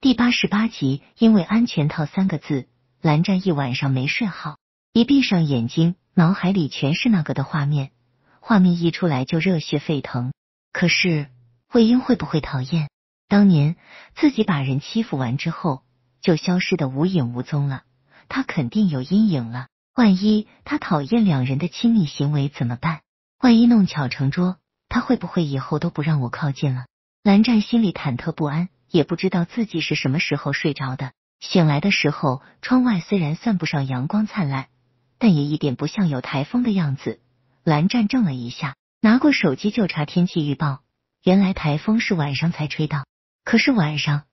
第八十八集，因为安全套三个字，蓝湛一晚上没睡好，一闭上眼睛，脑海里全是那个的画面，画面一出来就热血沸腾。可是魏婴会不会讨厌当年自己把人欺负完之后就消失的无影无踪了？他肯定有阴影了。万一他讨厌两人的亲密行为怎么办？万一弄巧成拙，他会不会以后都不让我靠近了？蓝湛心里忐忑不安。也不知道自己是什么时候睡着的，醒来的时候，窗外虽然算不上阳光灿烂，但也一点不像有台风的样子。蓝湛怔了一下，拿过手机就查天气预报，原来台风是晚上才吹到。可是晚上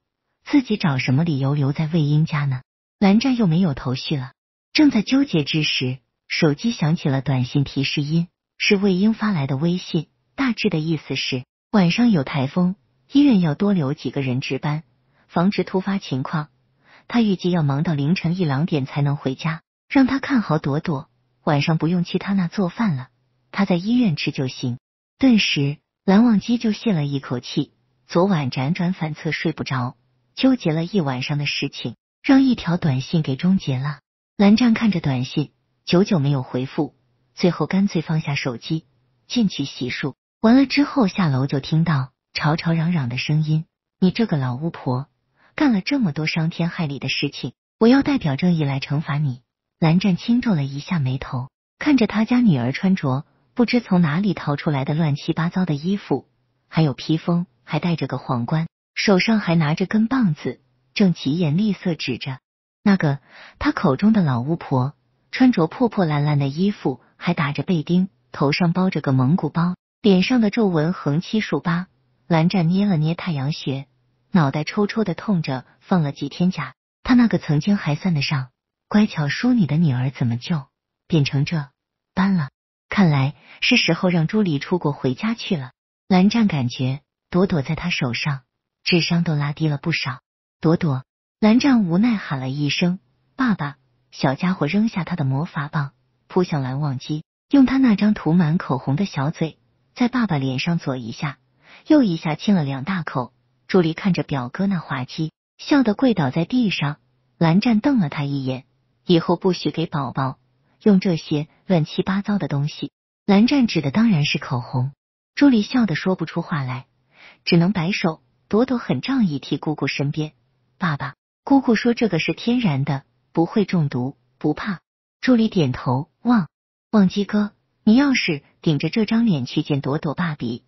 自己找什么理由留在魏婴家呢？蓝湛又没有头绪了。正在纠结之时，手机响起了短信提示音，是魏婴发来的微信，大致的意思是晚上有台风。医院要多留几个人值班，防止突发情况。他预计要忙到凌晨一两点才能回家，让他看好朵朵，晚上不用去他那做饭了，他在医院吃就行。顿时，蓝忘机就泄了一口气。昨晚辗转反侧睡不着，纠结了一晚上的事情，让一条短信给终结了。蓝湛看着短信，久久没有回复，最后干脆放下手机，进去洗漱。完了之后下楼就听到。吵吵嚷嚷的声音，你这个老巫婆，干了这么多伤天害理的事情，我要代表正义来惩罚你。蓝湛轻皱了一下眉头，看着他家女儿穿着不知从哪里逃出来的乱七八糟的衣服，还有披风，还戴着个皇冠，手上还拿着根棒子，正疾言厉色指着那个他口中的老巫婆，穿着破破烂烂的衣服，还打着背钉，头上包着个蒙古包，脸上的皱纹横七竖八。蓝湛捏了捏太阳穴，脑袋抽抽的痛着。放了几天假，他那个曾经还算得上乖巧淑女的女儿，怎么就变成这般了？看来是时候让朱莉出国回家去了。蓝湛感觉朵朵在他手上，智商都拉低了不少。朵朵，蓝湛无奈喊了一声“爸爸”，小家伙扔下他的魔法棒，扑向蓝忘机，用他那张涂满口红的小嘴，在爸爸脸上左一下。又一下亲了两大口，朱莉看着表哥那滑稽，笑得跪倒在地上。蓝湛瞪了他一眼，以后不许给宝宝用这些乱七八糟的东西。蓝湛指的当然是口红。朱莉笑得说不出话来，只能摆手。朵朵很仗义，替姑姑身边。爸爸，姑姑说这个是天然的，不会中毒，不怕。朱莉点头。忘忘机哥，你要是顶着这张脸去见朵朵爸比。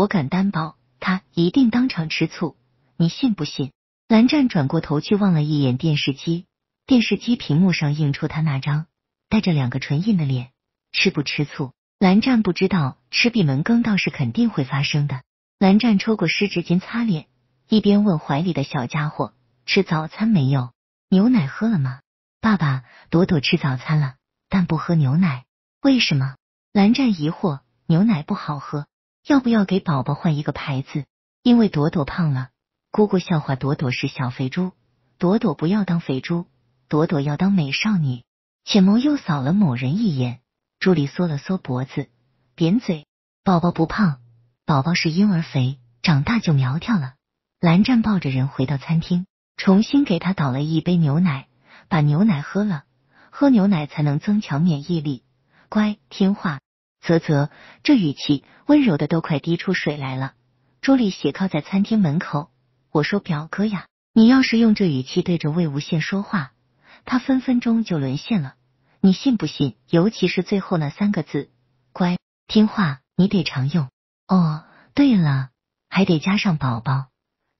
我敢担保，他一定当场吃醋，你信不信？蓝湛转过头去望了一眼电视机，电视机屏幕上映出他那张带着两个唇印的脸，吃不吃醋？蓝湛不知道，吃闭门羹倒是肯定会发生的。蓝湛抽过湿纸巾擦脸，一边问怀里的小家伙：“吃早餐没有？牛奶喝了吗？”爸爸，朵朵吃早餐了，但不喝牛奶，为什么？蓝湛疑惑：牛奶不好喝。要不要给宝宝换一个牌子？因为朵朵胖了，姑姑笑话朵朵是小肥猪。朵朵不要当肥猪，朵朵要当美少女。浅眸又扫了某人一眼，朱莉缩了缩脖子，扁嘴。宝宝不胖，宝宝是婴儿肥，长大就苗条了。蓝湛抱着人回到餐厅，重新给他倒了一杯牛奶，把牛奶喝了。喝牛奶才能增强免疫力，乖听话。啧啧，这语气温柔的都快滴出水来了。朱莉斜靠在餐厅门口，我说表哥呀，你要是用这语气对着魏无羡说话，他分分钟就沦陷了，你信不信？尤其是最后那三个字，乖听话，你得常用。哦，对了，还得加上宝宝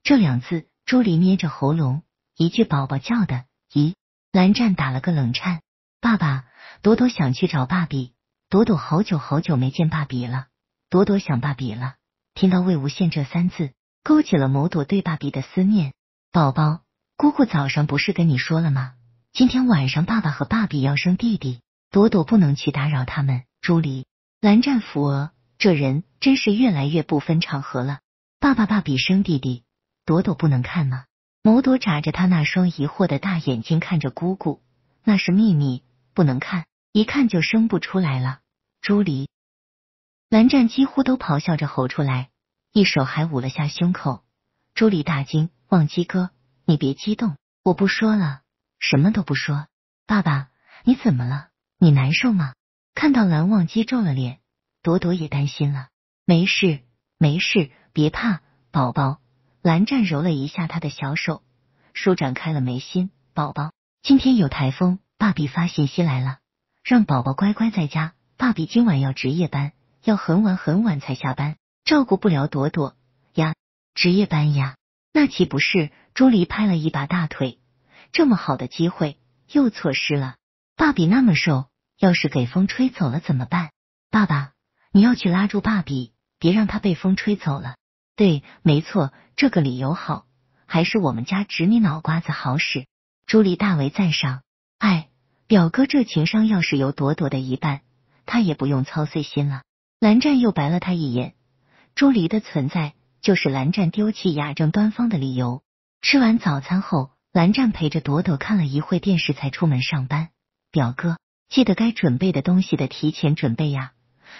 这两字。朱莉捏着喉咙，一句宝宝叫的，咦？蓝湛打了个冷颤。爸爸，朵朵想去找爸比。朵朵好久好久没见爸比了，朵朵想爸比了。听到魏无羡这三字，勾起了某朵对爸比的思念。宝宝，姑姑早上不是跟你说了吗？今天晚上爸爸和爸比要生弟弟，朵朵不能去打扰他们。朱莉，蓝湛扶额，这人真是越来越不分场合了。爸爸爸比生弟弟，朵朵不能看吗？某朵眨着他那双疑惑的大眼睛看着姑姑，那是秘密，不能看，一看就生不出来了。朱莉，蓝湛几乎都咆哮着吼出来，一手还捂了下胸口。朱莉大惊：“忘机哥，你别激动，我不说了，什么都不说。爸爸，你怎么了？你难受吗？看到蓝忘机皱了脸，朵朵也担心了。没事，没事，别怕，宝宝。蓝湛揉了一下他的小手，舒展开了眉心。宝宝，今天有台风，爸比发信息来了，让宝宝乖乖在家。爸比今晚要值夜班，要很晚很晚才下班，照顾不了朵朵呀。值夜班呀，那岂不是？朱莉拍了一把大腿，这么好的机会又错失了。爸比那么瘦，要是给风吹走了怎么办？爸爸，你要去拉住爸比，别让他被风吹走了。对，没错，这个理由好，还是我们家侄女脑瓜子好使。朱莉大为赞赏。哎，表哥这情商要是有朵朵的一半，他也不用操碎心了。蓝湛又白了他一眼。朱莉的存在就是蓝湛丢弃雅正端方的理由。吃完早餐后，蓝湛陪着朵朵看了一会电视，才出门上班。表哥，记得该准备的东西的提前准备呀。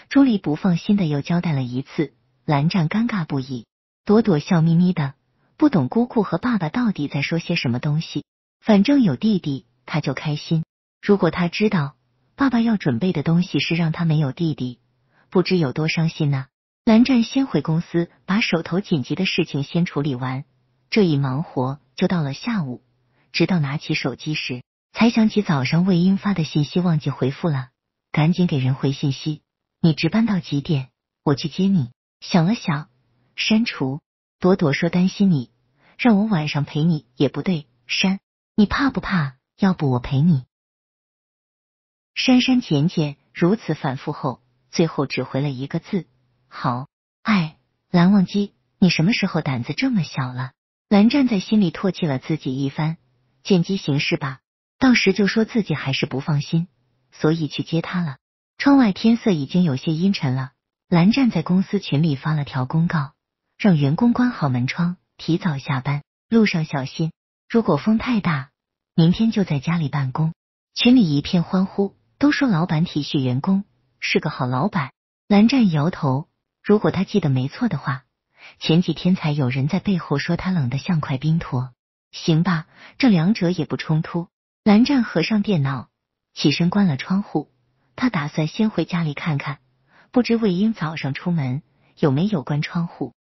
朱莉不放心的又交代了一次。蓝湛尴尬不已，朵朵笑眯眯的，不懂姑姑和爸爸到底在说些什么东西。反正有弟弟，他就开心。如果他知道爸爸要准备的东西是让他没有弟弟，不知有多伤心呢。蓝湛先回公司，把手头紧急的事情先处理完。这一忙活就到了下午，直到拿起手机时，才想起早上魏英发的信息忘记回复了，赶紧给人回信息：“你值班到几点？我去接你。”想了想，删除。朵朵说担心你，让我晚上陪你也不对，删。你怕不怕？要不我陪你。删删减减，如此反复后，最后只回了一个字：好。哎，蓝忘机，你什么时候胆子这么小了？蓝湛在心里唾弃了自己一番，见机行事吧，到时就说自己还是不放心，所以去接他了。窗外天色已经有些阴沉了。蓝湛在公司群里发了条公告，让员工关好门窗，提早下班，路上小心。如果风太大，明天就在家里办公。群里一片欢呼，都说老板体恤员工，是个好老板。蓝湛摇头，如果他记得没错的话，前几天才有人在背后说他冷得像块冰坨。行吧，这两者也不冲突。蓝湛合上电脑，起身关了窗户，他打算先回家里看看。不知魏婴早上出门有没有关窗户？